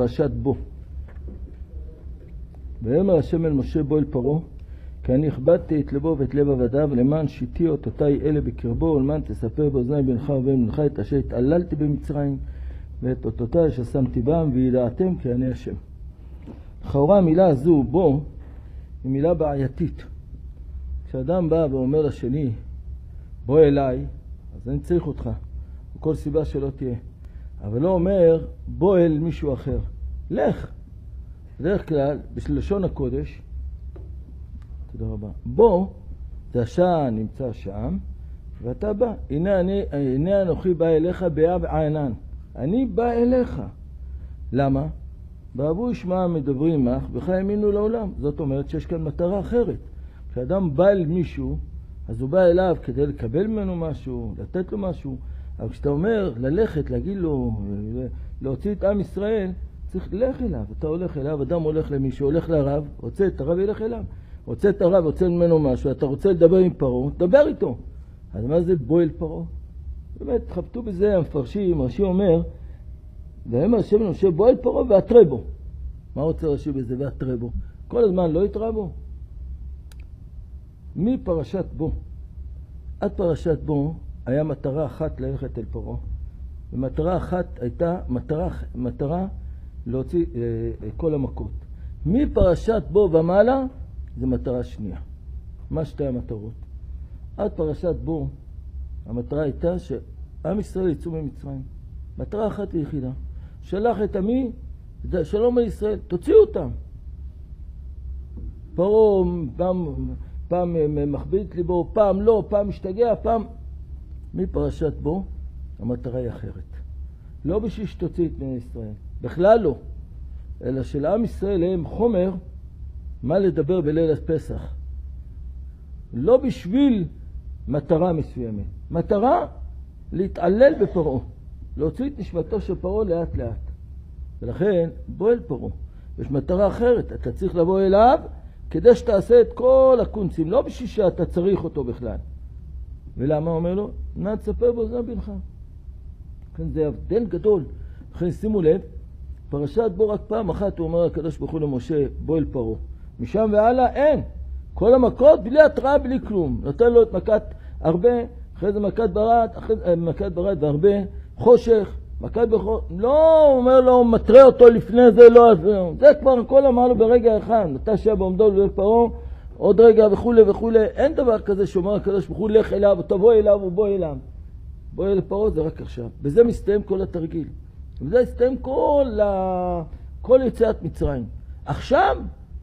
פרשת בו. ויאמר השם אל משה בוא אל פרעה, כי אני הכבדתי את לבו ואת לב עבדיו, למען שיתי אותותי אלה בקרבו, ולמען תספר באוזני בינך ובין בנך את אשר התעללתי במצרים, ואת אותותי אשר שמתי בם, וידעתם כי אני השם. לכאורה המילה הזו, בו, היא מילה בעייתית. כשאדם בא ואומר לשני, בוא אליי, אז אני צריך אותך, מכל סיבה שלא תהיה. אבל לא אומר, בוא אל מישהו אחר. לך. בדרך כלל, בלשון הקודש, תודה רבה, בוא, זה השען נמצא שם, ואתה בא. הנה, אני, הנה אנוכי בא אליך באב עינן. אני בא אליך. למה? בעבור ישמע מדברים עמך, בך האמינו לעולם. זאת אומרת שיש כאן מטרה אחרת. כשאדם בא אל מישהו, אז הוא בא אליו כדי לקבל ממנו משהו, לתת לו משהו. אבל כשאתה אומר ללכת, להגיד לו, להוציא את עם ישראל, צריך ללך אליו. אתה הולך אליו, אדם הולך למישהו, הולך לרב, רוצה את הרב, ילך אליו. רוצה את הרב, רוצה ממנו משהו, אתה רוצה לדבר עם פרעה, דבר איתו. אז מה זה בוא אל פרעה? באמת, חבטו בזה המפרשים, רש"י אומר, ויאמר השם למשה בוא אל פרעה ועטרה בו. מה רוצה רש"י בזה ועטרה בו? כל הזמן לא יתרה בו. מפרשת בו עד פרשת בו היה מטרה אחת ללכת אל פרעה, ומטרה אחת הייתה מטרה, מטרה להוציא אה, כל המכות. מפרשת בו ומעלה זה מטרה שנייה. מה שתי המטרות? עד פרשת בו המטרה הייתה שעם ישראל יצאו ממצרים. מטרה אחת ויחידה. שלח את עמי, שלום ישראל, תוציאו אותם. פרעה פעם, פעם מכביד את ליבו, פעם לא, פעם משתגע, פעם... מפרשת בו המטרה היא אחרת. לא בשביל שתוציא את בני ישראל, בכלל לא, אלא שלעם ישראל הם חומר מה לדבר בליל הפסח. לא בשביל מטרה מסוימת. מטרה להתעלל בפרעה, להוציא את נשמתו של פרעה לאט לאט. ולכן, בוא אל פרעה. יש מטרה אחרת, אתה צריך לבוא אליו כדי שתעשה את כל הקונצים, לא בשביל שאתה צריך אותו בכלל. ולמה אומר לו? נא תספר באוזני בנך. לכן זה הבדל גדול. לכן שימו לב, פרשת בו רק פעם אחת הוא אומר הקדוש ברוך הוא למשה, בוא אל פרעה. משם והלאה אין. כל המכות בלי התראה, בלי כלום. נותן לו את מכת הרבה, אחרי זה מכת ברד, אחרי זה מכת ברד והרבה, חושך, מכת בכור. לא, הוא אומר לו, מטרה אותו לפני זה, לא, זה כבר הכל אמר לו ברגע אחד. נטע שהיה בעומדו לבית פרעה, עוד רגע וכולי וכולי. אין דבר כזה שאומר הקדוש ברוך הוא, לך אליו, תבוא אליו ובוא אליו. בוא אל פרעה זה רק עכשיו. בזה מסתיים כל התרגיל. ובזה מסתיים כל, ה... כל יציאת מצרים. עכשיו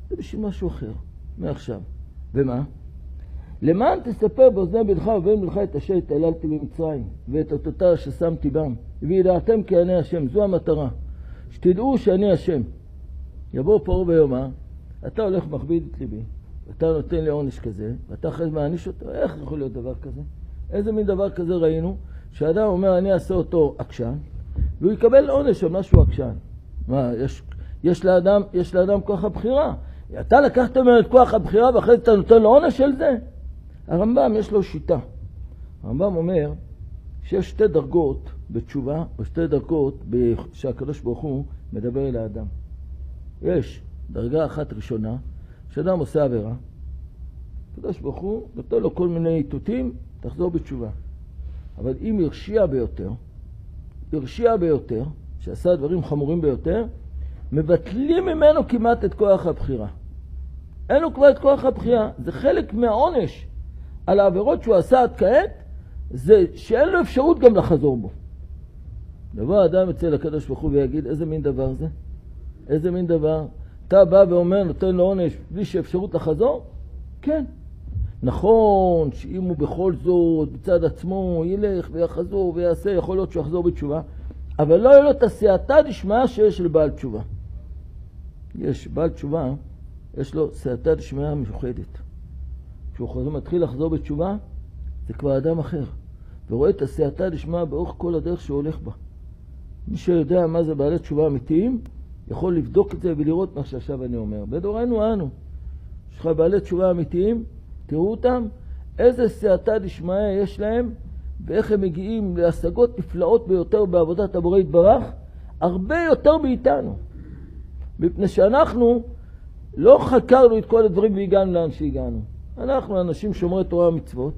זה בשביל משהו אחר, מעכשיו. ומה? למען תספר באוזני בנך ובין בנך את אשר התעללתי במצרים, ואת אותותה ששמתי בם, וידעתם כי אני השם, זו המטרה. שתדעו שאני השם. יבוא פרעה ויאמר, אתה הולך ומכביד את ליבי, אתה נותן לי עונש כזה, ואתה אחרי זה מעניש אותו, איך יכול להיות דבר כזה? איזה מין דבר כזה ראינו? שאדם אומר, אני אעשה אותו עקשן, והוא יקבל עונש על משהו עקשן. מה, יש, יש, לאדם, יש לאדם כוח הבחירה. אתה לקחת ממנו את כוח הבחירה ואחרי זה אתה נותן לו עונש על זה? הרמב"ם יש לו שיטה. הרמב"ם אומר שיש שתי דרגות בתשובה, או שתי דרגות שהקדוש ברוך הוא מדבר אל האדם. יש דרגה אחת ראשונה, כשאדם עושה עבירה, הקדוש ברוך הוא נותן לו כל מיני איתותים, תחזור בתשובה. אבל אם הרשיע ביותר, הרשיע ביותר, שעשה דברים חמורים ביותר, מבטלים ממנו כמעט את כוח הבחירה. אין לו כבר את כוח הבחירה, זה חלק מהעונש על העבירות שהוא עשה עד כעת, זה שאין לו אפשרות גם לחזור בו. יבוא האדם אצל הקדוש ברוך הוא ויגיד, איזה מין דבר זה? איזה מין דבר? אתה בא ואומר, נותן לו עונש בלי שאפשרות לחזור? כן. נכון שאם הוא בכל זאת בצד עצמו ילך ויחזור ויעשה, יכול להיות שהוא יחזור בתשובה, אבל לא יהיה לו את הסייעתא דשמיא שיש לבעל תשובה. יש בעל תשובה, יש לו סייעתא דשמיא מיוחדת. כשהוא מתחיל לחזור בתשובה, זה כבר אדם אחר, ורואה את הסייעתא דשמיא באורך כל הדרך שהוא הולך בה. מי שיודע מה זה בעלי תשובה אמיתיים, יכול לבדוק את זה ולראות מה שעכשיו אני אומר. בדורנו אנו, יש לך בעלי תשובה אמיתיים, תראו אותם, איזה סייעתא דשמיא יש להם, ואיך הם מגיעים להשגות נפלאות ביותר בעבודת הבורא יתברך, הרבה יותר מאיתנו. מפני שאנחנו לא חקרנו את כל הדברים והגענו לאן שהגענו. אנחנו אנשים שומרי תורה ומצוות,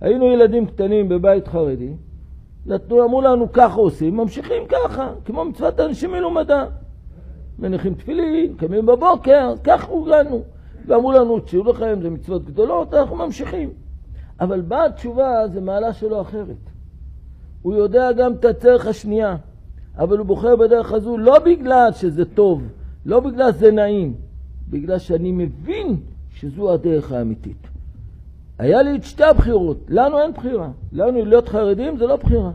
היינו ילדים קטנים בבית חרדי, נתנו, אמרו לנו ככה עושים, ממשיכים ככה, כמו מצוות אנשים מלומדה. מניחים תפילין, קמים בבוקר, כך הורגלנו. ואמרו לנו, תשיעו לכם, זה מצוות גדולות, אנחנו ממשיכים. אבל באה התשובה, זה מעלה שלו אחרת. הוא יודע גם את הצרך השנייה, אבל הוא בוחר בדרך הזו לא בגלל שזה טוב, לא בגלל שזה נעים, בגלל שאני מבין שזו הדרך האמיתית. היה לי את שתי הבחירות, לנו אין בחירה. לנו להיות חרדים זה לא בחירה.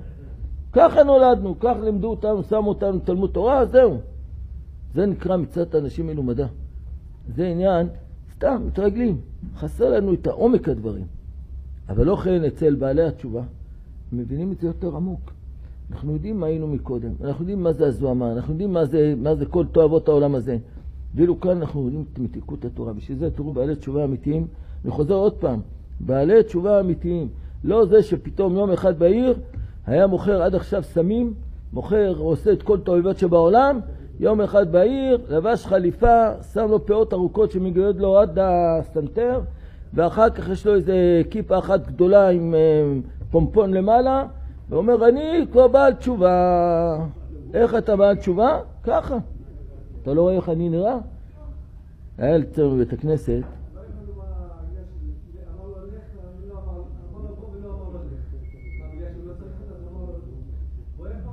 ככה נולדנו, כך לימדו אותנו, שמו אותנו תלמוד תורה, זהו. זה נקרא מצוות אנשים מלומדה. זה עניין, סתם, מתרגלים. חסר לנו את העומק הדברים. אבל לא כן אצל בעלי התשובה, מבינים את זה יותר עמוק. אנחנו יודעים מה היינו מקודם, אנחנו יודעים מה זה הזוהמה, אנחנו יודעים מה זה, מה זה כל תועבות העולם הזה. ואילו כאן אנחנו יודעים את מתיקות התורה. בשביל זה תראו בעלי תשובה אמיתיים. אני חוזר עוד פעם, בעלי תשובה אמיתיים. לא זה שפתאום יום אחד בעיר היה מוכר עד עכשיו סמים, מוכר, עושה את כל תועבות שבעולם, יום אחד בעיר, לבש חליפה, שם לו פאות ארוכות שמגיעות לו עד הסנטר, ואחר כך יש לו איזה כיפה אחת גדולה עם אה, פומפון למעלה, ואומר, אני כבר בעל תשובה. איך אתה בעל תשובה? ככה. אתה לא רואה איך אני נראה? היה אצלנו בבית הכנסת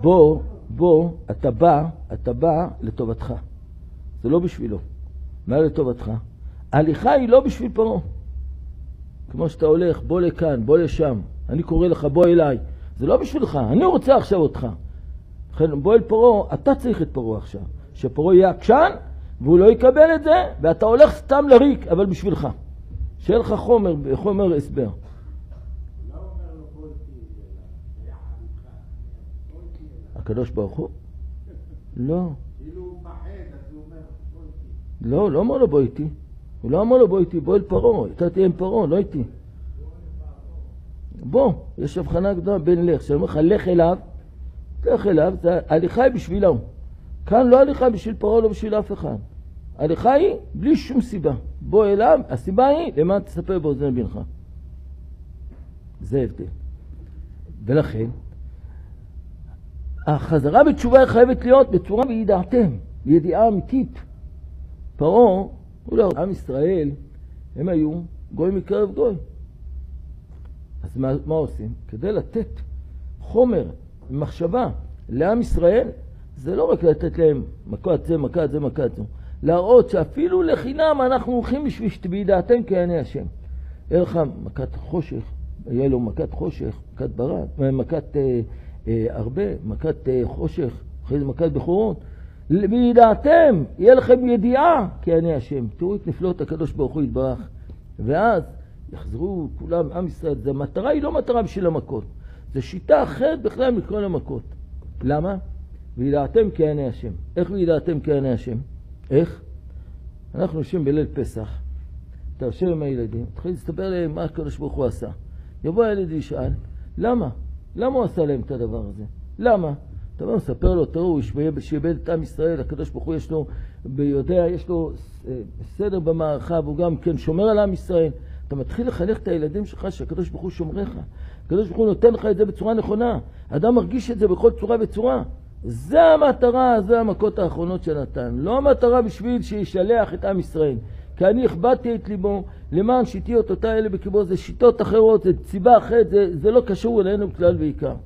בוא, בוא, אתה בא, אתה בא לטובתך. זה לא בשבילו. מה לטובתך? ההליכה היא לא בשביל פרעה. כמו שאתה הולך, בוא לכאן, בוא לשם. אני קורא לך, בוא אליי. זה לא בשבילך, אני רוצה עכשיו אותך. לכן, בוא אל פרעה, אתה צריך את פרעה עכשיו. שפרעה יהיה עקשן, והוא לא יקבל את זה, ואתה הולך סתם לריק, אבל בשבילך. שיהיה לך חומר, חומר הסבר. הקדוש ברוך הוא? לא. לא, לא אמר לו בוא איתי. הוא לא אמר לו בוא איתי, בוא אל פרעה, אתה תהיה עם פרעה, לא איתי. בוא, יש הבחנה גדולה בין לך, כשאני אומר לך לך אליו, לך אליו, ההליכה היא בשבילו. כאן לא הליכה בשביל פרעה, לא בשביל אף אחד. ההליכה היא בלי שום סיבה. בוא אליו, הסיבה היא למען תספר באוזן בנך. זה ההבדל. ולכן, החזרה בתשובה חייבת להיות בצורה וידעתם, בידיעה אמיתית. פרעה, הוא לא, עם ישראל, הם היו גוי מקרב גוי. אז מה, מה עושים? כדי לתת חומר, מחשבה לעם ישראל, זה לא רק לתת להם מכת זה, מכת זה, מכת זו. להראות שאפילו לחינם אנחנו הולכים בשביל שתבידעתם כעיני השם. יהיה לך מכת חושך, יהיה לו מכת חושך, מכת ברד, מכת אה, אה, הרבה, מכת אה, חושך, אחרי זה מכת בכורות. בידעתם, יהיה לכם ידיעה כעיני השם. תראו את נפלאות הקדוש ברוך הוא יתברך. ואז יחזרו כולם, עם ישראל, המטרה היא לא מטרה בשביל המכות. זו שיטה אחרת בכלל מכל המכות. למה? וידעתם כעיני השם. איך וידעתם כעיני השם? איך? אנחנו יושבים בליל פסח, אתה יושב עם הילדים, תתחיל לספר להם מה הקדוש ברוך הוא עשה. יבוא הילד וישאל, למה? למה הוא עשה להם את הדבר הזה? למה? אתה אומר, מספר לו, תראו, שאיבד את עם ישראל, הקדוש ברוך הוא יש לו, ביודע, יש לו אה, סדר במערכה, והוא גם כן שומר על עם ישראל. אתה מתחיל לחנך את הילדים שלך שהקדוש ברוך הוא שומריך. הקדוש ברוך הוא נותן לך את זה בצורה נכונה. אדם מרגיש את זה בכל צורה וצורה. זה המטרה, זה המכות האחרונות שנתן. לא המטרה בשביל שישלח את עם ישראל. כי אני הכבדתי את ליבו למען שיטי אותה אלה בקיבו. זה שיטות אחרות, זה ציבה אחרת, זה, זה לא קשור אלינו כלל ועיקר.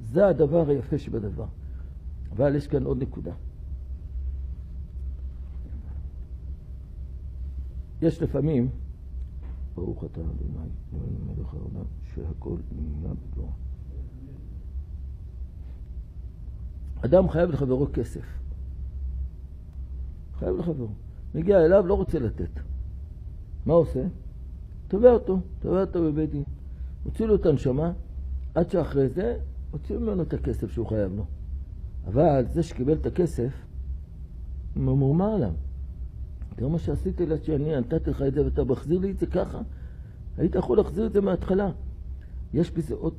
זה הדבר היפה שבדבר. אבל יש כאן עוד נקודה. יש לפעמים, ברוך אתה אדוני, אלוהינו מלך העולם, שהכל נהיה בדברו. אדם חייב לחברו כסף. חייב לחברו. מגיע אליו, לא רוצה לתת. מה עושה? תובע אותו, תובע אותו בבית דין. הוציא לו את הנשמה, עד שאחרי זה הוציאו ממנו את הכסף שהוא חייב לו. אבל זה שקיבל את הכסף, ממורמר עליו. תראה מה שעשיתי לה שאני נתתי לך את זה ואתה מחזיר לי את זה ככה. היית יכול להחזיר את זה מההתחלה. יש בזה עוד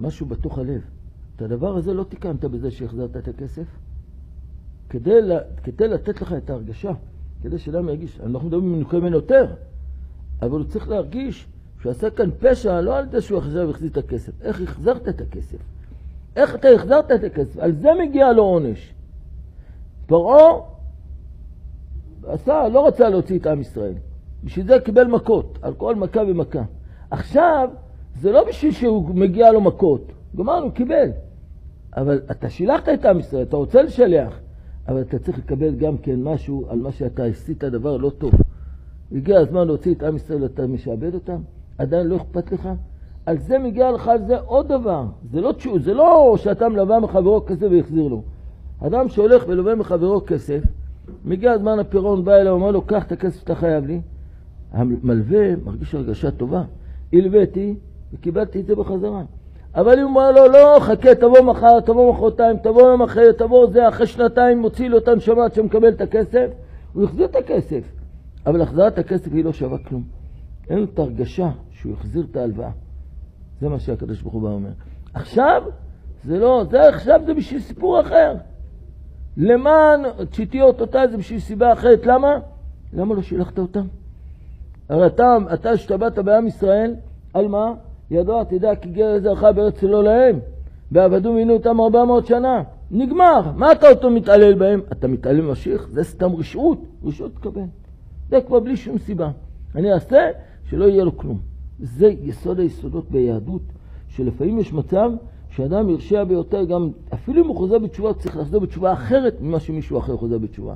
משהו בתוך הלב. את הדבר הזה לא תיקנת בזה שהחזרת את הכסף. כדי, לה, כדי לתת לך את ההרגשה, כדי שאדם ירגיש, אנחנו מדברים מנוקה ממנו יותר, אבל הוא צריך להרגיש שהוא עשה כאן פשע לא על זה שהוא עכשיו החזיר את הכסף, איך החזרת את הכסף? איך אתה החזרת את הכסף? על זה מגיע לו עונש. פרעה עשה, לא רצה להוציא את עם ישראל. בשביל זה קיבל מכות, על כל מכה ומכה. עכשיו, זה לא בשביל שהוא מגיע לו מכות. גמרנו, קיבל. אבל אתה שילחת את עם ישראל, אתה רוצה לשלח, אבל אתה צריך לקבל גם כן משהו על מה שאתה עשית דבר לא טוב. הגיע הזמן להוציא את עם ישראל, ואתה משעבד אותם? עדיין לא אכפת לך? על זה מגיע לך על זה עוד דבר. זה לא, זה לא שאתה מלווה מחברו כסף והחזיר לו. אדם שהולך ולווה מחברו כסף, מגיע הזמן הפירעון, בא אליו, אומר לו, קח את הכסף שאתה חייב לי. המלווה מרגיש הרגשה טובה. הלוויתי וקיבלתי את זה בחזרה. אבל אם הוא אומר לו, לא, חכה, תבוא מחר, תבוא מחרתיים, תבוא יום אחר, תבוא זה, אחרי שנתיים מוציא לו אותם שבת שמקבל את הכסף, הוא יחזיר את הכסף. אבל החזרת הכסף היא לא שווה כלום. אין לו את הרגשה שהוא יחזיר את ההלוואה. זה מה שהקדוש ברוך הוא אומר. עכשיו, זה לא, זה עכשיו זה בשביל סיפור אחר. למען תשיתי אותה זה בשביל סיבה אחרת. למה? למה לא שילחת אותם? הרי אתה, אתה השתבעת בעם ישראל, על מה? ידוע, תדע, כי גר זרעך בארץ שלא להם, ועבדו מינו אותם ארבע מאות שנה. נגמר. מה אתה אותו מתעלל בהם? אתה מתעלל ממשיך? זה סתם רשעות. רשעות תקבל. זה כבר בלי שום סיבה. אני אעשה שלא יהיה לו כלום. זה יסוד היסודות ביהדות, שלפעמים יש מצב שאדם ירשע ביותר, גם אפילו אם הוא חוזר בתשובה, צריך לחזור בתשובה אחרת ממה שמישהו אחר חוזר בתשובה.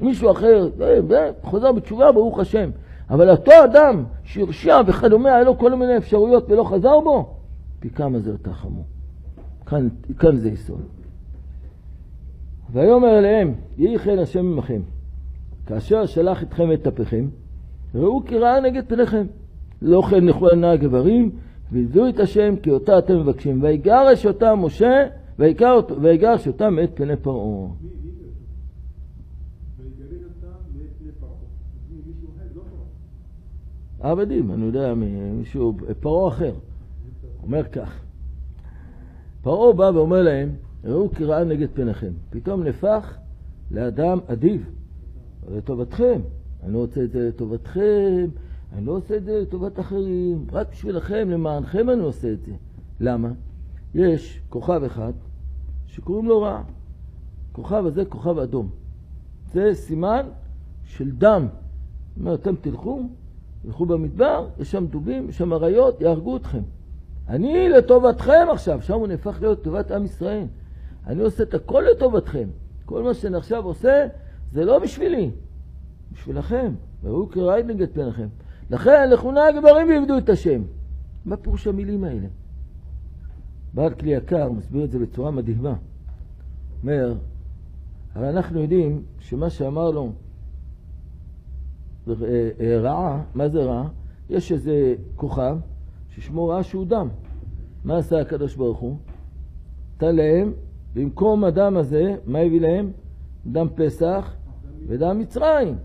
מישהו אחר אה, חוזר בתשובה, ברוך השם. אבל אותו אדם שהרשע וכדומה, היה לו כל מיני אפשרויות ולא חזר בו, פי כמה זה יותר חמור. כאן, כאן זה יסוד. ויאמר אליהם, יהי חן השם עמכם, כאשר שלח אתכם את אפיכם, ראו כי רעה נגד פניכם. לא כן נכו עיני הגברים, וידעו את השם כי אותה אתם מבקשים. ויגרש אותם משה, ויגרש אותם מאת פני פרעה. העבדים, אני יודע, מישהו, פרעה אחר, אומר כך. פרעה בא ואומר להם, ראו כי נגד פניכם. פתאום נפח לאדם אדיב, לטובתכם. אני לא רוצה את זה לטובתכם, אני לא עושה את זה לטובת אחרים, רק בשבילכם, למענכם אני עושה את זה. למה? יש כוכב אחד שקוראים לו רע. כוכב הזה כוכב אדום. זה סימן של דם. זאת אומרת, אתם תלכו, תלכו במדבר, יש שם דובים, יש שם אריות, יהרגו אתכם. אני לטובתכם עכשיו, שם הוא נהפך להיות לטובת עם ישראל. אני עושה את הכל לטובתכם. כל מה שאני עכשיו עושה, זה לא בשבילי, בשבילכם. והוא קראי נגד פניכם. לכן לכו נא הגברים ועבדו את השם. מה פירוש המילים האלה? בעל כלי יקר מסביר את זה בצורה מדהימה. אומר, הרי אנחנו יודעים שמה שאמר לו רעה, מה זה רעה? יש איזה כוכב ששמו רעה שהוא דם. מה עשה הקדוש ברוך הוא? נתן להם, במקום הדם הזה, מה הביא להם? דם פסח ודם מצרים.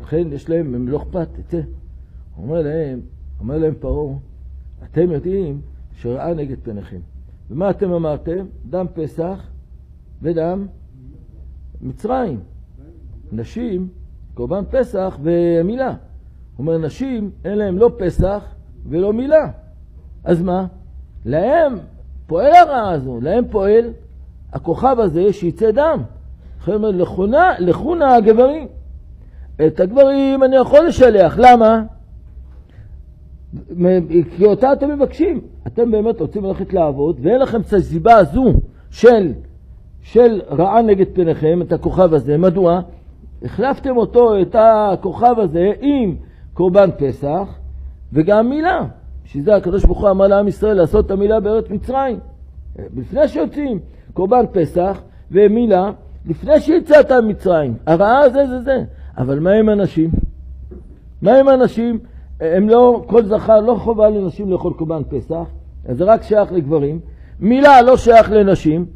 לכן יש להם, הם לא אכפת, תצא. אומר להם, אומר להם פרעה, אתם יודעים שראה נגד פניכם. ומה אתם אמרתם? דם פסח ודם מצרים. נשים, קורבן פסח ומילה. הוא אומר, נשים, אין להם לא פסח ולא מילה. אז מה? להם פועל הרעה הזו, להם פועל הכוכב הזה שיצא דם. לכן אומר, לכו נא הגברים. את הגברים אני יכול לשלח, למה? כי אותה אתם מבקשים. אתם באמת רוצים ללכת לעבוד, ואין לכם את הסיבה הזו של, של רעה נגד פניכם, את הכוכב הזה. מדוע? החלפתם אותו, את הכוכב הזה, עם קורבן פסח וגם מילה. בשביל זה הקדוש ברוך הוא אמר לעם ישראל לעשות את המילה בארץ מצרים. לפני שיוצאים, קורבן פסח ומילה, לפני שיצאת ממצרים. הרעה זה זה זה. אבל מה עם אנשים? מה עם אנשים? הם לא, כל זכר לא חובה לנשים לאכול קורבן פסח, אז זה רק שייך לגברים. מילה לא שייך לנשים,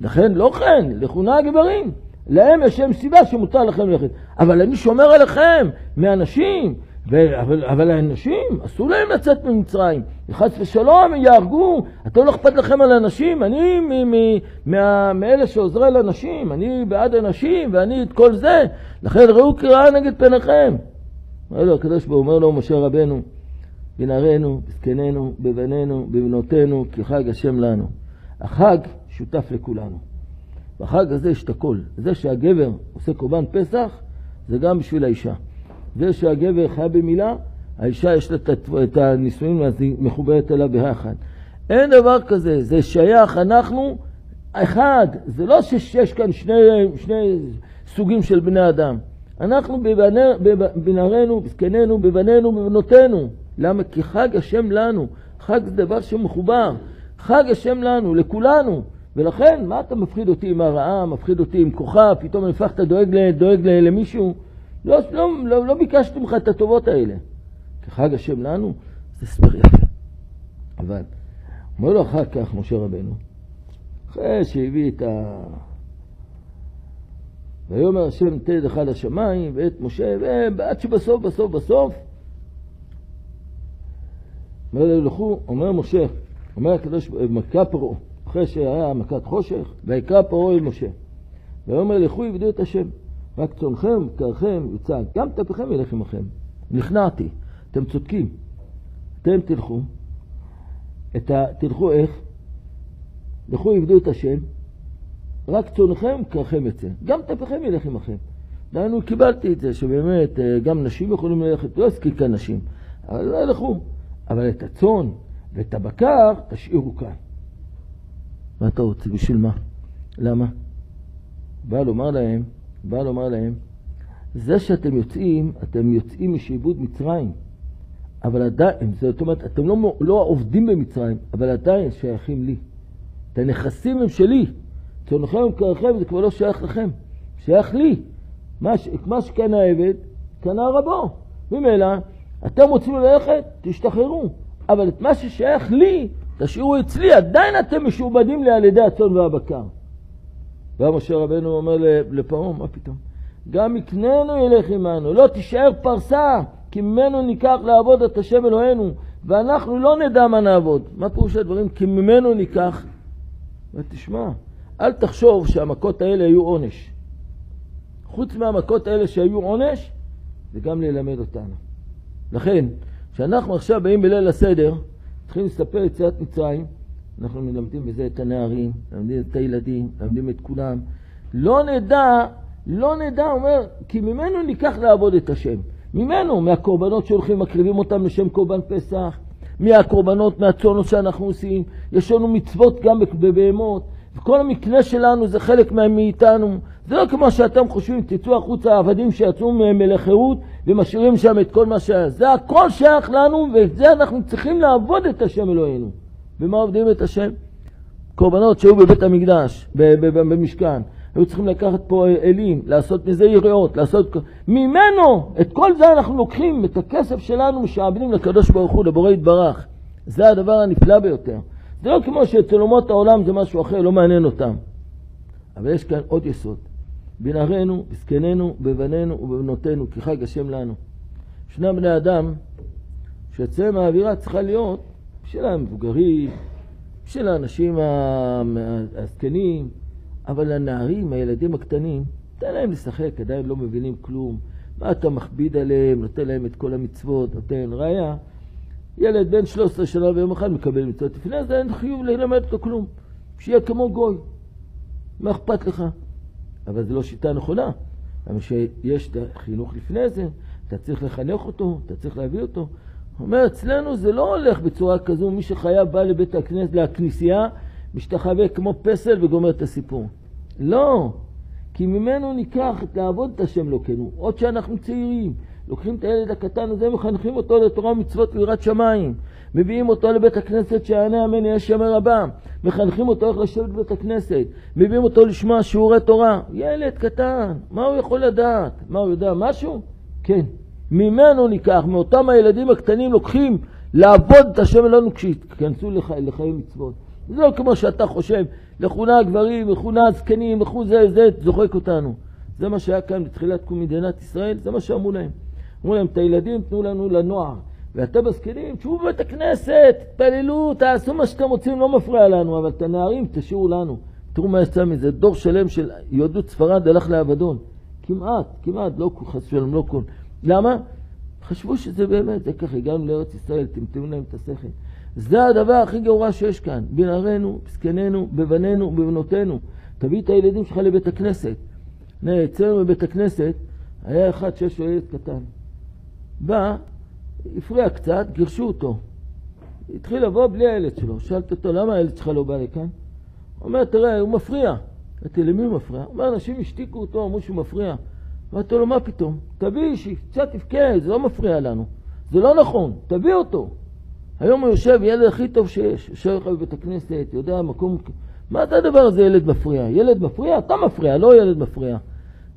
לכן לא כן, לכו נא גברים. להם יש שם סיבה שמותר לכם ללכת. אבל אני שומר עליכם, מאנשים, ו- אבל, אבל האנשים, אסור להם לצאת ממצרים. חס ושלום, יהרגו. אתם לא אכפת לכם על אנשים? אני מ- מ- מה- מאלה שעוזרי לנשים, אני בעד הנשים, ואני את כל זה. לכן ראו קראה נגד פניכם. אומר לו הקדוש ברוך הוא, אומר לו משה רבנו, בנערינו, בזקנינו, בבנינו, בבנותינו, כי חג השם לנו. החג שותף לכולנו. בחג הזה יש את הכל. זה שהגבר עושה קורבן פסח, זה גם בשביל האישה. זה שהגבר חי במילה, האישה יש לה את- הנישואים, אז היא מחוברת אליו ביחד. אין דבר כזה, זה שייך, אנחנו אחד. זה לא שיש כאן שני, שני סוגים של בני אדם. אנחנו בבני- בב- בנערינו, בזקנינו, בבנינו, בבנותינו. למה? כי חג השם לנו. חג זה דבר שמחובר. חג השם לנו, לכולנו. ולכן, מה אתה מפחיד אותי עם הרעה, מפחיד אותי עם כוכב, פתאום הפכת דואג, דואג למישהו? לא, לא, לא, לא ביקשתי ממך את הטובות האלה. כי חג השם לנו, זה הסבר יפה. אבל, אומר לו אחר כך משה רבנו, אחרי שהביא את ה... ויאמר השם תן לך לשמיים ואת משה, ועד שבסוף, בסוף, בסוף, אומר לכו, אומר משה, אומר הקדוש, מכה פרעה, אחרי שהיה מכת חושך, ויקרא פרעה אל משה. ויאמר לכו עבדו את השם, רק צונכם, קרכם, יוצג, גם טפיכם ילך עמכם. נכנעתי, אתם צודקים. אתם תלכו, את ה... תלכו איך? לכו עבדו את השם, רק צונכם, קרכם יצא. גם טפיכם ילך עמכם. דהיינו, קיבלתי את זה, שבאמת אה, גם נשים יכולים ללכת, לא הזקיק כאן נשים, אבל לא ילכו. אבל את הצאן ואת הבקר תשאירו כאן. מה אתה רוצה? בשביל מה? למה? בא לומר להם, בא לומר להם, זה שאתם יוצאים, אתם יוצאים משעבוד מצרים, אבל עדיין, זאת אומרת, אתם לא, לא עובדים במצרים, אבל עדיין שייכים לי. את הנכסים הם שלי. צונכם וקרחם זה כבר לא שייך לכם, שייך לי. מה, ש... מה שקנה העבד, קנה רבו. ממילא, אתם רוצים ללכת, תשתחררו. אבל את מה ששייך לי, תשאירו אצלי, עדיין אתם משועבדים לי על ידי הצאן והבקר. בא משה רבנו אומר לפרעה, מה פתאום? גם מקננו ילך עמנו, לא תישאר פרסה, כי ממנו ניקח לעבוד את השם אלוהינו, ואנחנו לא נדע מה נעבוד. מה פירוש הדברים? כי ממנו ניקח. ותשמע, אל תחשוב שהמכות האלה היו עונש. חוץ מהמכות האלה שהיו עונש, זה גם ללמד אותנו. לכן, כשאנחנו עכשיו באים בליל הסדר, צריכים לספר יציאת מצרים, אנחנו מלמדים בזה את הנערים, מלמדים את הילדים, מלמדים את כולם. לא נדע, לא נדע, אומר, כי ממנו ניקח לעבוד את השם. ממנו, מהקורבנות שהולכים, מקריבים אותם לשם קורבן פסח, מהקורבנות, מהצונות שאנחנו עושים. יש לנו מצוות גם בבהמות, וכל המקנה שלנו זה חלק מאיתנו. זה לא כמו שאתם חושבים, תצאו החוצה העבדים שיצאו מלך ומשאירים שם את כל מה שהיה. זה הכל שייך לנו, ואת זה אנחנו צריכים לעבוד את השם אלוהינו. במה עובדים את השם? קורבנות שהיו בבית המקדש, במשכן. היו צריכים לקחת פה אלים, לעשות מזה יריעות, לעשות... ממנו, את כל זה אנחנו לוקחים, את הכסף שלנו משעבדים לקדוש ברוך הוא, לבורא יתברך. זה הדבר הנפלא ביותר. זה לא כמו שאצל אומות העולם זה משהו אחר, לא מעניין אותם. אבל יש כאן עוד יסוד. בנערינו, בזקנינו, בבנינו ובבנותינו, כי חג השם לנו. ישנם בני אדם שאצלם האווירה צריכה להיות של המבוגרים, של האנשים הזקנים, אבל הנערים, הילדים הקטנים, תן להם לשחק, עדיין לא מבינים כלום. מה אתה מכביד עליהם, נותן להם את כל המצוות, נותן ראיה. ילד בן 13 שנה ויום אחד מקבל מצוות, לפני זה אין חיוב ללמד אותו כלום. שיהיה כמו גוי. מה אכפת לך? אבל זו לא שיטה נכונה. למה שיש החינוך לפני זה, אתה צריך לחנך אותו, אתה צריך להביא אותו. הוא אומר, אצלנו זה לא הולך בצורה כזו, מי שחייב בא לבית הכנסת, לכנסייה, משתחווה כמו פסל וגומר את הסיפור. לא, כי ממנו ניקח את לעבוד את השם לוקנו, עוד שאנחנו צעירים. לוקחים את הילד הקטן הזה, מחנכים אותו לתורה ומצוות ויראת שמיים. מביאים אותו לבית הכנסת שיענה אמן יהיה שמר הבא. מחנכים אותו איך לשבת בבית הכנסת. מביאים אותו לשמוע שיעורי תורה. ייילד קטן, מה הוא יכול לדעת? מה הוא יודע? משהו? כן. ממנו ניקח, מאותם הילדים הקטנים לוקחים לעבוד את השם אלוהינו כשיכנסו לח... לחיי מצוות. זה לא כמו שאתה חושב, לכו נא הגברים, לכו נא הזקנים, לכו זה, זה, זוחק אותנו. זה מה שהיה כאן בתחילת קום מדינת ישראל, זה מה שאמרו להם. אמרו להם, את הילדים תנו לנו לנוער. ואתם בזקנים, תשבו בבית הכנסת, תתפללו, תעשו מה שאתם רוצים, לא מפריע לנו, אבל את הנערים תשאירו לנו. תראו מה יצא מזה, דור שלם של יהדות ספרד הלך לאבדון. כמעט, כמעט, לא חס ושלום, לא כל. למה? חשבו שזה באמת, זה ככה, הגענו לארץ ישראל, טמטמו להם את השכל. זה הדבר הכי גרוע שיש כאן, בנערינו, בזקנינו, בבנינו, בבנותינו. תביא את הילדים שלך לבית הכנסת. אצלנו בבית הכנסת היה אחד שיש לו ילד קטן. בא, הפריע קצת, גירשו אותו. התחיל לבוא בלי הילד שלו. שאלתי אותו, למה הילד שלך לא בא לכאן? הוא אומר, תראה, הוא מפריע. אמרתי, למי הוא מפריע? הוא אומר, אנשים השתיקו אותו, אמרו שהוא מפריע. אמרתי לו, מה פתאום? תביא, שקצת יבכה, זה לא מפריע לנו. זה לא נכון, תביא אותו. היום הוא יושב, ילד הכי טוב שיש. יושב לך בבית הכנסת, יודע, מקום... מה זה הדבר הזה, ילד מפריע? ילד מפריע? אתה מפריע, לא ילד מפריע.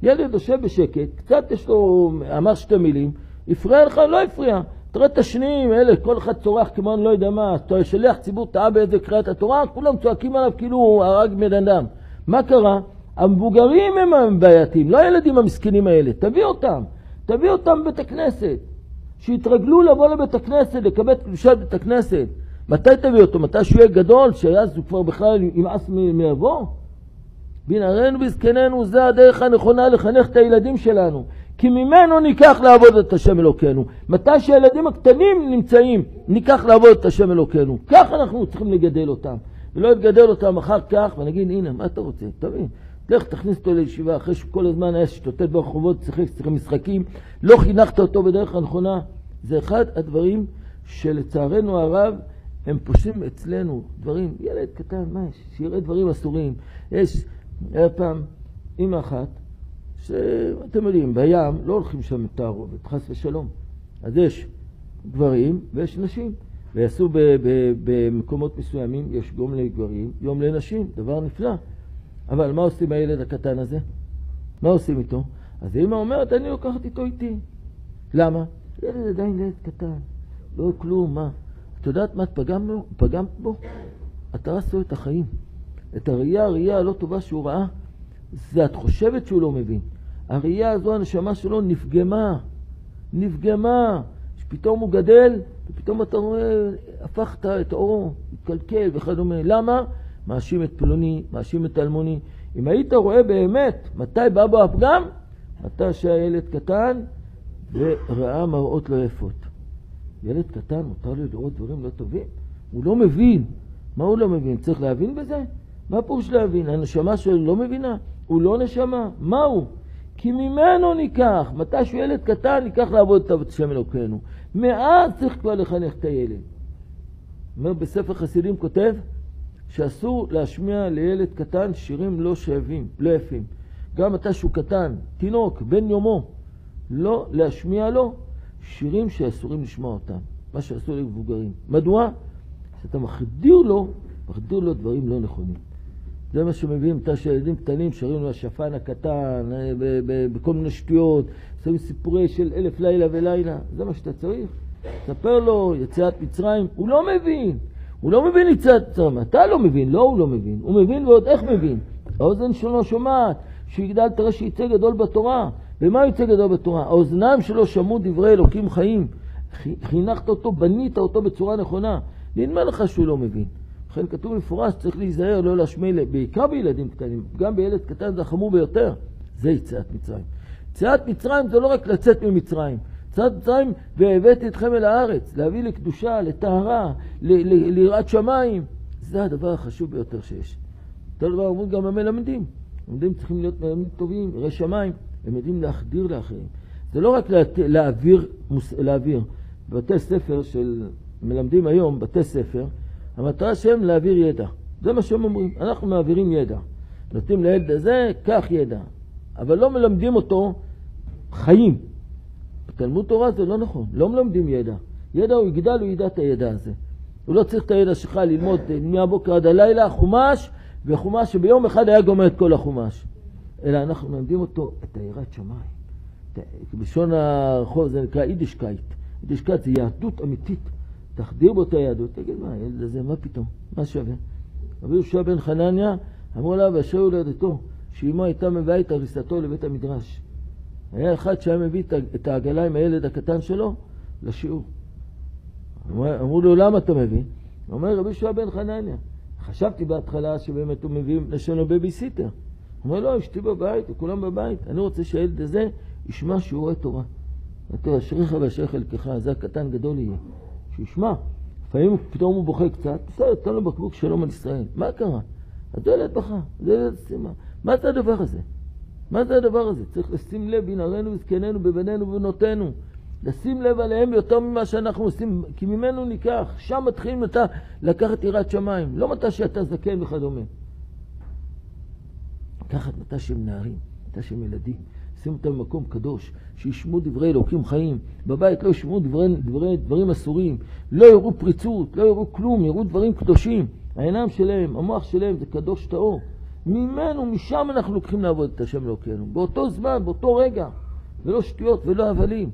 ילד יושב בשקט, קצת יש לו, אמר שתי מילים, הפריע לך? לא הפריע. תראה את השניים, אלה, כל אחד צורח כמו אני לא יודע מה, אתה שליח ציבור טעה באיזה קריאת התורה, כולם צועקים עליו כאילו הוא הרג בן אדם. מה קרה? המבוגרים הם הבעייתיים, לא הילדים המסכנים האלה. תביא אותם, תביא אותם בבית הכנסת. שיתרגלו לבוא לבית הכנסת, לקבל קדושת בית הכנסת. מתי תביא אותו? מתי שהוא יהיה גדול, שאז הוא כבר בכלל ימאס מיבוא? בנערינו בזקנינו, זה הדרך הנכונה לחנך את הילדים שלנו. כי ממנו ניקח לעבוד את השם אלוקינו. מתי שהילדים הקטנים נמצאים, ניקח לעבוד את השם אלוקינו. כך אנחנו צריכים לגדל אותם. ולא לגדל אותם אחר כך ונגיד, הנה, מה אתה רוצה? תבין. לך תכניס אותו לישיבה אחרי שכל הזמן היה שתותת ברחובות, שיחק משחקים, לא חינכת אותו בדרך הנכונה. זה אחד הדברים שלצערנו הרב הם פושעים אצלנו, דברים, ילד קטן, מה יש? שיראה דברים אסורים. יש, היה פעם אימא אחת, שאתם יודעים, בים לא הולכים שם תערובת, חס ושלום. אז יש גברים ויש נשים. ויעשו במקומות מסוימים, יש יום לגברים, יום לנשים, דבר נפלא. אבל מה עושים הילד הקטן הזה? מה עושים איתו? אז אמא אומרת, אני לוקחת איתו איתי. למה? ילד עדיין ילד קטן, לא כלום, מה? את יודעת מה את? פגמת בו? את הרסת לו את החיים. את הראייה, הראייה הלא טובה שהוא ראה, זה את חושבת שהוא לא מבין. הראייה הזו, הנשמה שלו נפגמה. נפגמה. שפתאום הוא גדל, ופתאום אתה רואה, הפכת את אורו, התקלקל וכדומה. למה? מאשים את פלוני, מאשים את אלמוני. אם היית רואה באמת מתי בא בו הפגם, מתי שהילד קטן וראה מראות לא יפות. ילד קטן, מותר לו לראות דברים לא טובים? הוא לא מבין. מה הוא לא מבין? צריך להבין בזה? מה פירוש להבין? הנשמה שלו לא מבינה? הוא לא נשמה. מה הוא? כי ממנו ניקח. מתי שהוא ילד קטן, ניקח לעבוד את השם אלוקינו. מאז צריך כבר לחנך את הילד. אומר בספר חסידים כותב שאסור להשמיע לילד קטן שירים לא שווים, לא יפים. גם מתי שהוא קטן, תינוק, בן יומו, לא להשמיע לו שירים שאסורים לשמוע אותם, מה שאסור למבוגרים. מדוע? שאתה מחדיר לו, מחדיר לו דברים לא נכונים. זה מה שמביאים את הילדים קטנים, שרים השפן הקטן, אה, בכל מיני שטויות, שמים סיפורי של אלף לילה ולילה, זה מה שאתה צריך. ספר לו יציאת מצרים, הוא לא מבין. הוא לא מבין יציאת מצרים, אתה לא מבין, לא הוא לא מבין, הוא מבין ועוד איך מבין. האוזן שלו שומעת, שיגדל תראה שיצא גדול בתורה. ומה יצא גדול בתורה? האוזניים שלו שמעו דברי אלוקים חיים. חינכת אותו, בנית אותו בצורה נכונה. נדמה לך שהוא לא מבין. לכן כתוב מפורש, צריך להיזהר לא להשמיע, בעיקר בילדים קטנים, גם בילד קטן זה החמור ביותר, זה יציאת מצרים. יציאת מצרים זה לא רק לצאת ממצרים. יציאת מצרים, והבאתי אתכם אל הארץ, להביא לקדושה, לטהרה, ליראת שמיים. זה הדבר החשוב ביותר שיש. אותו דבר אומרים גם המלמדים. המלמדים צריכים להיות מלמדים טובים, יראי שמיים. הם יודעים להחדיר לאחרים. זה לא רק להעביר, להעביר. בבתי ספר של מלמדים היום, בתי ספר, המטרה שלהם להעביר ידע. זה מה שהם אומרים, אנחנו מעבירים ידע. נותנים לילד הזה, קח ידע. אבל לא מלמדים אותו חיים. בתלמוד תורה זה לא נכון, לא מלמדים ידע. ידע הוא יגדל, הוא ידע את הידע הזה. הוא לא צריך את הידע שלך ללמוד מהבוקר עד הלילה חומש, וחומש שביום אחד היה גומר את כל החומש. אלא אנחנו מלמדים אותו את היראת שמיים. בלשון הרחוב זה נקרא יידישקייט. יידישקייט זה יהדות אמיתית. תחדיר בו את היהדות, תגיד מה, הילד הזה, מה פתאום? מה שווה? רבי יהושע בן חנניה אמרו לה, אשרי יולדתו, שאמו הייתה מביאה את עריסתו לבית המדרש. היה אחד שהיה מביא את העגלה עם הילד הקטן שלו לשיעור. אמרו לו, למה אתה מביא? הוא אומר, רבי יהושע בן חנניה. חשבתי בהתחלה שבאמת הוא מביא, יש לנו בייביסיטר. הוא אומר, לא, אשתי בבית, כולם בבית. אני רוצה שהילד הזה ישמע שיעורי תורה. אתה אשריך ואשרי חלקך, זה הקטן גדול יהיה. שישמע. לפעמים פתאום הוא בוכה קצת, בסדר, תן לו בקבוק שלום על ישראל. מה קרה? ילד בכה, זה ילד סימה. מה זה הדבר הזה? מה זה הדבר הזה? צריך לשים לב בנערינו וזקנינו, בבנינו ובנותינו. לשים לב עליהם יותר ממה שאנחנו עושים, כי ממנו ניקח. שם מתחילים אתה לקחת יראת שמיים. לא מתי שאתה זקן וכדומה. לקחת מתי שהם נערים, מתי שהם ילדים. שים אותם במקום קדוש, שישמעו דברי אלוקים חיים. בבית לא ישמעו דברי, דברי, דברים אסורים, לא יראו פריצות, לא יראו כלום, יראו דברים קדושים. העיניים שלהם, המוח שלהם זה קדוש טהור. ממנו, משם אנחנו לוקחים לעבוד את השם אלוקינו. באותו זמן, באותו רגע. ולא שטויות ולא הבלים.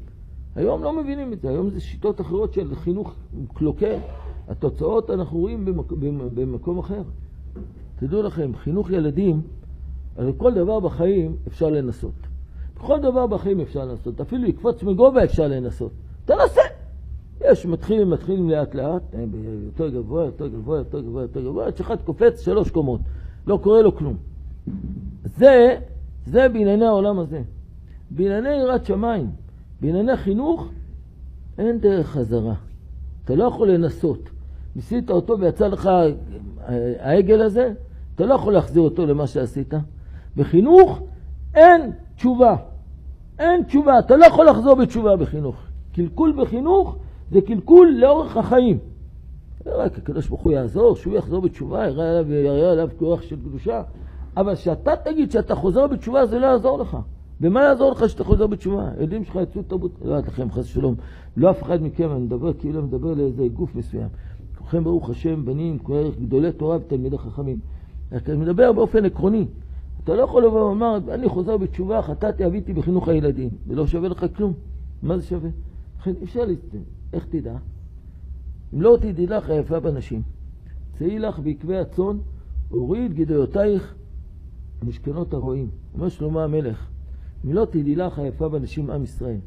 היום לא מבינים את זה, היום זה שיטות אחרות של חינוך קלוקל. התוצאות אנחנו רואים במק... במקום אחר. תדעו לכם, חינוך ילדים, על כל דבר בחיים אפשר לנסות. בכל דבר בחיים אפשר לנסות, אפילו לקפוץ מגובה אפשר לנסות. תנסה! יש, מתחילים, מתחילים לאט לאט, אה, יותר גבוה, יותר גבוה, יותר גבוה, יותר גבוה, עד שאחד קופץ שלוש קומות, לא קורה לו כלום. זה, זה בענייני העולם הזה. בענייני יראת שמיים, בענייני חינוך, אין דרך חזרה. אתה לא יכול לנסות. ניסית אותו ויצא לך אה, העגל הזה, אתה לא יכול להחזיר אותו למה שעשית. בחינוך אין תשובה. אין תשובה, אתה לא יכול לחזור בתשובה בחינוך. קלקול בחינוך זה קלקול לאורך החיים. רק הקדוש ברוך הוא יעזור, שהוא יחזור בתשובה, יראה עליו, יראה עליו כוח של קדושה. אבל שאתה תגיד שאתה חוזר בתשובה, זה לא יעזור לך. ומה יעזור לך שאתה חוזר בתשובה? יודעים שלך יצאו תרבות, לא יודעת לכם, חס ושלום. לא אף אחד מכם, אני מדבר כאילו מדבר לאיזה גוף מסוים. כולכם ברוך השם, בנים, גדולי תורה ותלמידי חכמים. אני מדבר באופן עקרוני. אתה לא יכול לבוא ולומר, אני חוזר בתשובה, חטאתי, אביתי בחינוך הילדים. זה לא שווה לך כלום. מה זה שווה? לכן אפשר להסתכל. איך תדע? אם לא תדעי לך היפה בנשים. צאי לך בעקבי הצאן, הוריד גדויותייך משכנות הרועים. אומר שלמה המלך, אם לא תדעי לך היפה בנשים עם ישראל.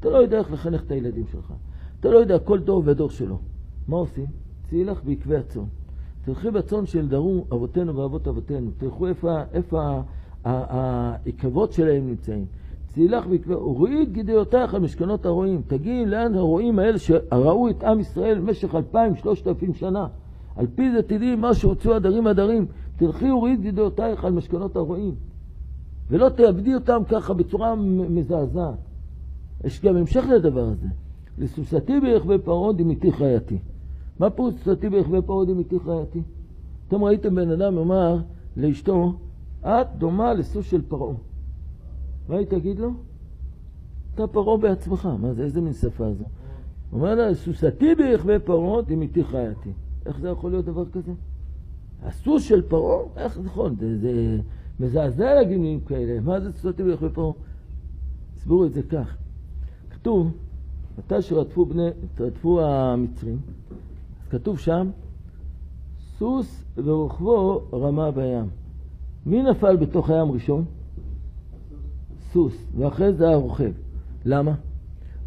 אתה לא יודע איך לחנך את הילדים שלך. אתה לא יודע כל דור ודור שלו. מה עושים? צאי לך בעקבי הצאן. תלכי בצאן של דרו אבותינו ואבות אבותינו, תלכו איפה, איפה העקבות שלהם נמצאים. צאי לך בעקבי, ראי את גדיותייך על משכנות הרועים. תגיעי לאן הרועים האלה שראו את עם ישראל במשך אלפיים, שלושת אלפים שנה. על פי זה תדעי מה שהוציאו הדרים הדרים. תלכי וראי את גדיותייך על משכנות הרועים. ולא תאבדי אותם ככה בצורה מזעזעת. יש גם המשך לדבר הזה. לסוסתי ברכבי פרעה דמיתי חייתי. מה פירוש סוסתי ברכבי פרעה דמיתי חייתי? אתם ראיתם בן אדם אומר לאשתו, את דומה לסוס של פרעה. מה היא תגיד לו? אתה פרעה בעצמך. מה זה, איזה מין שפה זו? אומר לה, סוסתי ברכבי פרעה דמיתי חייתי. איך זה יכול להיות דבר כזה? הסוס של פרעה? איך נכון? זה, זה מזעזע להגיד מילים כאלה. מה זה סוסתי ברכבי פרעה? הסבירו את זה כך. כתוב, מתי שרדפו בני, המצרים, כתוב שם, סוס ורוכבו רמה בים. מי נפל בתוך הים ראשון? סוס, ואחרי זה הרוכב. למה?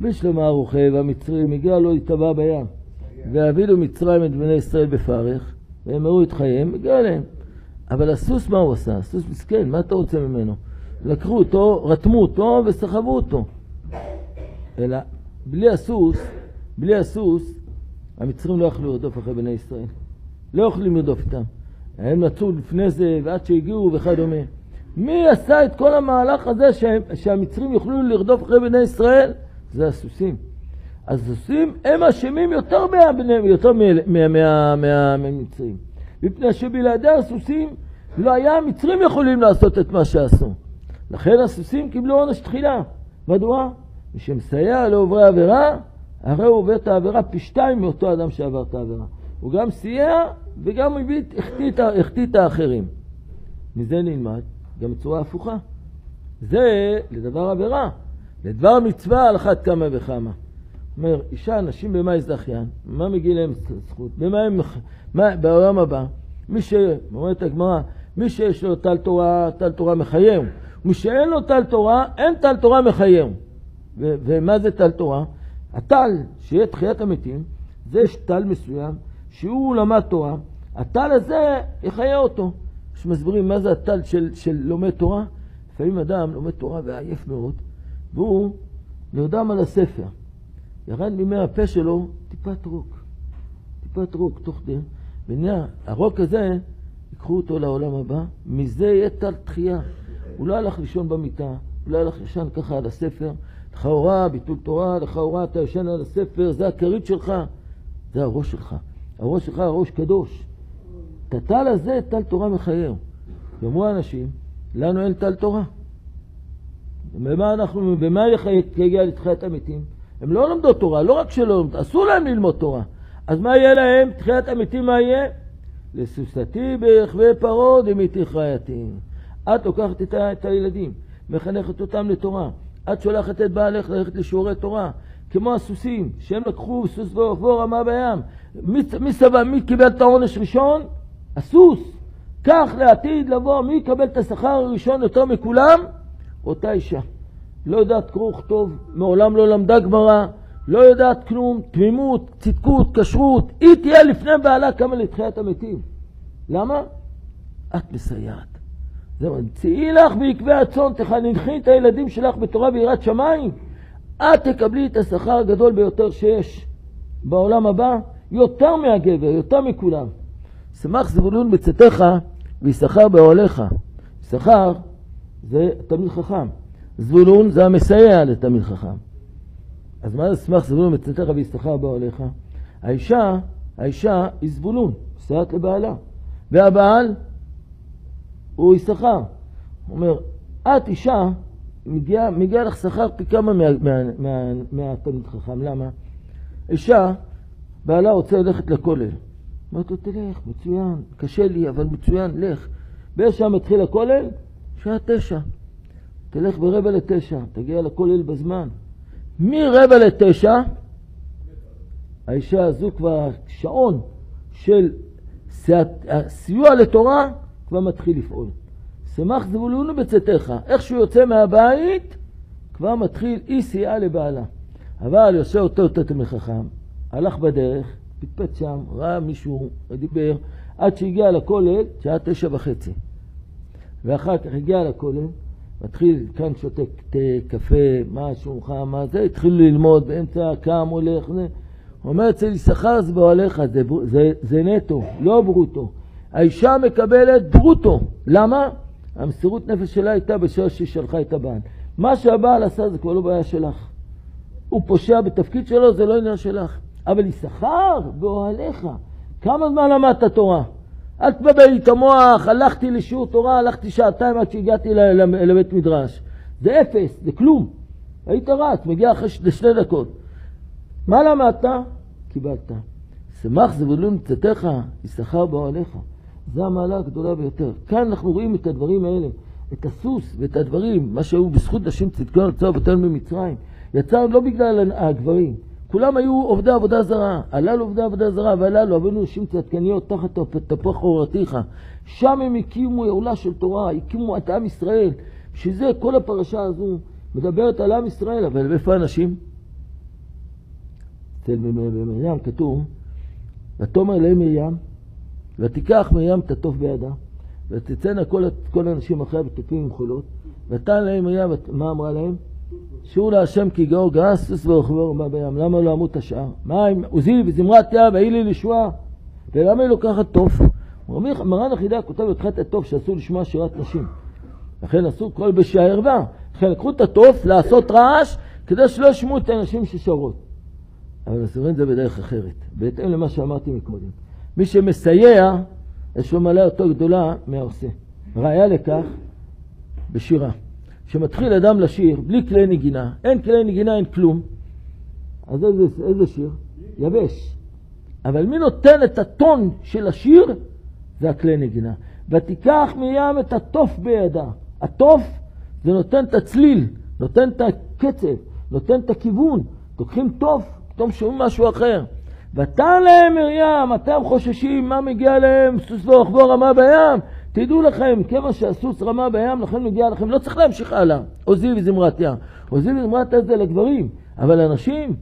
בשלמה הרוכב, המצרים, הגיע לו להיטבע בים. והבילו מצרים את בני ישראל בפרך, והם הראו את חייהם, הגיע אליהם. אבל הסוס, מה הוא עשה? הסוס מסכן, מה אתה רוצה ממנו? לקחו אותו, רתמו אותו וסחבו אותו. אלא בלי הסוס, בלי הסוס, המצרים לא יכלו לרדוף אחרי בני ישראל. לא יכולים לרדוף איתם. הם נצאו לפני זה, ועד שהגיעו וכדומה. מי עשה את כל המהלך הזה שהם, שהמצרים יוכלו לרדוף אחרי בני ישראל? זה הסוסים. הסוסים הם אשמים יותר, מהמצרים. מפני שבלעדי הסוסים לא היה המצרים יכולים לעשות את מה שעשו. לכן הסוסים קיבלו עונש תחילה. מדוע? מי שמסייע לעוברי עבירה, הרי הוא עובר את העבירה פי שתיים מאותו אדם שעבר את העבירה. הוא גם סייע וגם החטיא את האחרים. מזה נלמד גם בצורה הפוכה. זה לדבר עבירה. לדבר מצווה על אחת כמה וכמה. אומר, אישה, נשים במה זכיין? מה מגיע להם זכות? במה הם, מה, בעולם הבא, מי ש... אומרת הגמרא, מי שיש לו טל תורה, טל תורה מחייב, מי שאין לו טל תורה, אין טל תורה מחייהו. ומה זה טל תורה? הטל, שיהיה תחיית המתים, זה יש טל מסוים, שהוא למד תורה, הטל הזה יחיה אותו. יש מסבירים מה זה הטל של, של לומד תורה. לפעמים אדם לומד תורה ועייף מאוד, והוא נרדם על הספר. ירד מימי הפה שלו טיפת רוק. טיפת רוק תוך די. ונהיה, הרוק הזה, ייקחו אותו לעולם הבא, מזה יהיה טל תחייה. הוא לא הלך לישון במיטה, הוא לא הלך לישון ככה על הספר. לכאורה, ביטול תורה, לכאורה אתה ישן על הספר, זה הכרית שלך. זה הראש שלך. הראש שלך הראש קדוש. את הטל הזה, טל תורה מחייהו. יאמרו האנשים, לנו אין טל תורה. במה אנחנו, במה יגיע לתחיית המתים? הם לא לומדות תורה, לא רק שלא לומדות, אסור להם ללמוד תורה. אז מה יהיה להם? תחיית המתים מה יהיה? לסוסתי ברכבי פרעה דמיתי חייתי. את לוקחת את, את הילדים, מחנכת אותם לתורה. את שולחת את בעלך ללכת לשיעורי תורה. כמו הסוסים, שהם לקחו סוס ועופור רמה בים. מי, מי סבל, מי קיבל את העונש ראשון? הסוס. כך לעתיד לבוא, מי יקבל את השכר הראשון יותר מכולם? אותה אישה. לא יודעת קרוא וכתוב, מעולם לא למדה גמרא, לא יודעת כלום, תמימות, צדקות, כשרות, היא תהיה לפני בעלה כמה לתחיית המתים. למה? את מסייעת. זה אומר, צאי לך בעקבי הצאן, תחנכי את הילדים שלך בתורה ויראת שמיים. את תקבלי את השכר הגדול ביותר שיש בעולם הבא, יותר מהגבר, יותר מכולם. שמח זבולון בצאתך ויששכר באוהליך. יששכר זה תלמיד חכם. זבולון זה המסייע לתלמיד חכם. אז מה זה שמח זבולון בצאתך ויששכר באוהליך? האישה, האישה היא זבולון, מסייעת לבעלה. והבעל הוא יששכר. הוא אומר, את אישה, מגיע, מגיע לך שכר פי כמה מהתלמיד מה, מה, מה חכם. למה? אישה, בעלה רוצה ללכת לכולל. אומרת לו, תלך, מצוין, קשה לי, אבל מצוין, לך. באיזה שעה מתחיל הכולל? שעה תשע. תלך ברבע לתשע, תגיע לכולל בזמן. מרבע לתשע, האישה הזו כבר שעון של סיוע לתורה כבר מתחיל לפעול. שמח זבולונו בצאתך. איך שהוא יוצא מהבית, כבר מתחיל אי סייעה לבעלה. אבל יושב אותו תלמיד חכם, הלך בדרך, פטפט שם, ראה מישהו, דיבר, עד שהגיע לכולל, שעה תשע וחצי. ואחר כך הגיע לכולל, מתחיל, כאן שותה תה, קפה, מה שולחן, מה זה, התחיל ללמוד, באמצע קם, הולך, זה. אומר אצל יששכר זה באוהליך, זה, זה, זה נטו, לא ברוטו. האישה מקבלת ברוטו. למה? המסירות נפש שלה הייתה בשעה שהיא שלחה את הבעל. מה שהבעל עשה זה כבר לא בעיה שלך. הוא פושע בתפקיד שלו, זה לא עניין שלך. אבל יששכר באוהליך. כמה זמן למדת תורה? אל תבלבל לי את המוח, הלכתי לשיעור תורה, הלכתי שעתיים עד שהגעתי לבית מדרש. זה אפס, זה כלום. היית רץ, מגיע אחרי שתי דקות. מה למדת? קיבלת. שמח זבולון צאתך, יששכר באוהליך. זו המעלה הגדולה ביותר. כאן אנחנו רואים את הדברים האלה, את הסוס ואת הדברים, מה שהיו בזכות נשים צדקו יצאו אבותינו ממצרים. יצאנו לא בגלל הגברים, כולם היו עובדי עבודה זרה. הללו עובדי עבודה זרה והללו אבינו נשים צדקניות תחת תפוח עורתיך. שם הם הקימו עולה של תורה, הקימו את עם ישראל. שזה כל הפרשה הזו מדברת על עם ישראל, אבל איפה האנשים? אצל מרים כתוב, ותאמר להם מרים, ותיקח מרים את התוף בידה, ותצאנה כל, האנשים אחריה ותופים עם חולות, ותן להם מרים, מה אמרה להם? שיעור להשם כי גאור גרס סוס ורוכבו רמה בים, למה לא אמרו את השאר? מים, עוזי וזמרת יה והיא לי לישועה, ולמה היא לוקחת תוף? מרן החידה כותב את התוף שאסור לשמוע שירת נשים, לכן אסור כל בשעה ערווה, לכן לקחו את התוף לעשות רעש כדי שלא ישמעו את האנשים ששרות. אבל מסבירים את זה בדרך אחרת, בהתאם למה שאמרתי מקודם. מי שמסייע, יש לו מעלה יותר גדולה מהעושה. ראיה לכך, בשירה. כשמתחיל אדם לשיר בלי כלי נגינה, אין כלי נגינה, אין כלום, אז איזה, איזה שיר? יבש. אבל מי נותן את הטון של השיר? זה הכלי נגינה. ותיקח מים את התוף בידה. התוף זה נותן את הצליל, נותן את הקצב, נותן את הכיוון. לוקחים תוף, פתאום שומעים משהו אחר. ותן להם מרים, אתם חוששים מה מגיע להם, סוס ורוכבו רמה בים, תדעו לכם, כיוון שהסוס רמה בים, לכן מגיע לכם, לא צריך להמשיך הלאה. עוזי וזמרת יה. עוזי וזמרת יה זה לגברים, אבל הנשים,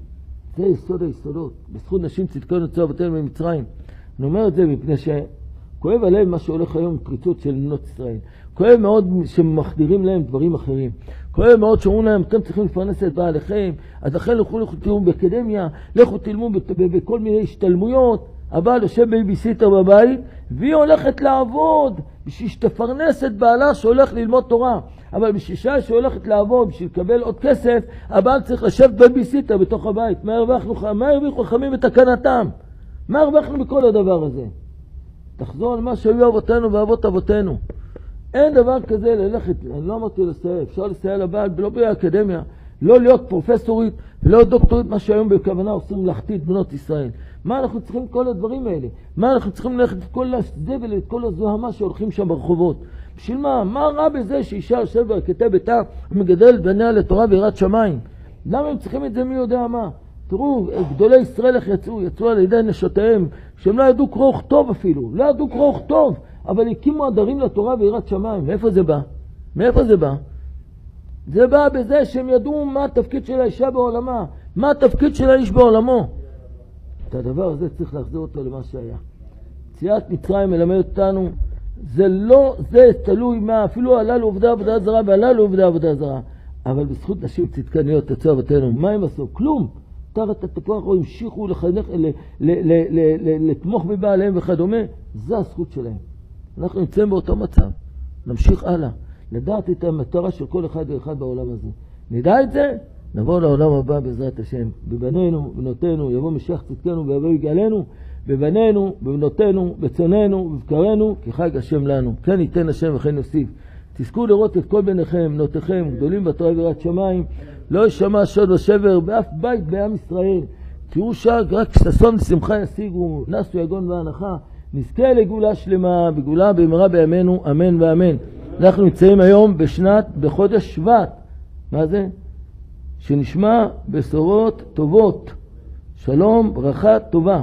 זה יסוד היסודות. בזכות נשים צדקנו יצאו אבותינו ממצרים. אני אומר את זה מפני שכואב הלב מה שהולך היום פריצות של בנות ישראל. כואב מאוד שמחדירים להם דברים אחרים. כואב מאוד שאומרים להם, אתם צריכים לפרנס את בעליכם, אז לכן לכו לכו תלמדו באקדמיה, לכו תלמדו בכל מיני השתלמויות. הבעל יושב בייביסיטר בבית, והיא הולכת לעבוד בשביל שתפרנס את בעלה שהולך ללמוד תורה. אבל בשביל אישה שהולכת לעבוד, בשביל לקבל עוד כסף, הבעל צריך לשבת בייביסיטר בתוך הבית. מה הרווחנו, מה הרוויחו חכמים בתקנתם? מה הרווחנו בכל הדבר הזה? תחזור על מה שהיו אבותינו ואבות אבותינו. אין דבר כזה ללכת, אני לא אמרתי לסייע, אפשר לסייע לבעל, לא באקדמיה, לא להיות פרופסורית ולא דוקטורית, מה שהיום בכוונה עושים מלאכתית בנות ישראל. מה אנחנו צריכים כל הדברים האלה? מה אנחנו צריכים ללכת את כל הזבל, את כל הזוהמה שהולכים שם ברחובות? בשביל מה? מה רע בזה שאישה יושבת בכתב ביתה ומגדלת בניה לתורה ויראת שמיים? למה הם צריכים את זה מי יודע מה? תראו, גדולי ישראל איך יצאו? יצאו על ידי נשותיהם, שהם לא ידעו קרוא וכתוב אפילו, לא ידעו קרוא וכתוב, אבל הקימו עדרים לתורה ויראת שמיים. מאיפה זה בא? מאיפה זה בא? זה בא בזה שהם ידעו מה התפקיד של האישה בעולמה, מה התפקיד של האיש בעולמו. את הדבר הזה צריך להחזיר אותו למה שהיה. יציאת מצרים מלמד אותנו, זה לא, זה תלוי מה, אפילו עלה לעובדי עבודה זרה ועלה לעובדי עבודה זרה. אבל בזכות נשים צדקניות יצאו אבותינו, מה הם עשו? כלום. תחת התפוח או המשיכו לחנך, לתמוך בבעליהם וכדומה, זה הזכות שלהם. אנחנו נמצאים באותו מצב, נמשיך הלאה. לדעת את המטרה של כל אחד ואחד בעולם הזה. נדע את זה, נבוא לעולם הבא בעזרת השם. בבנינו, בנותינו, יבוא משיח צדקנו ויבוא יגאלנו, בבנינו, בבנותינו, בצוננו, בבקרנו, כי חג השם לנו. כן ייתן השם וכן יוסיף. תזכו לראות את כל בניכם, בנותיכם, גדולים בתורה ויראת שמיים, לא יישמע שוד ושבר באף בית בעם ישראל. תראו שרק רק ששון ושמחה ישיגו, נסו יגון והנחה. נזכה לגאולה שלמה, בגאולה במהרה בימינו, אמן ואמן. אנחנו נמצאים היום בשנת, בחודש שבט. מה זה? שנשמע בשורות טובות. שלום, ברכה טובה.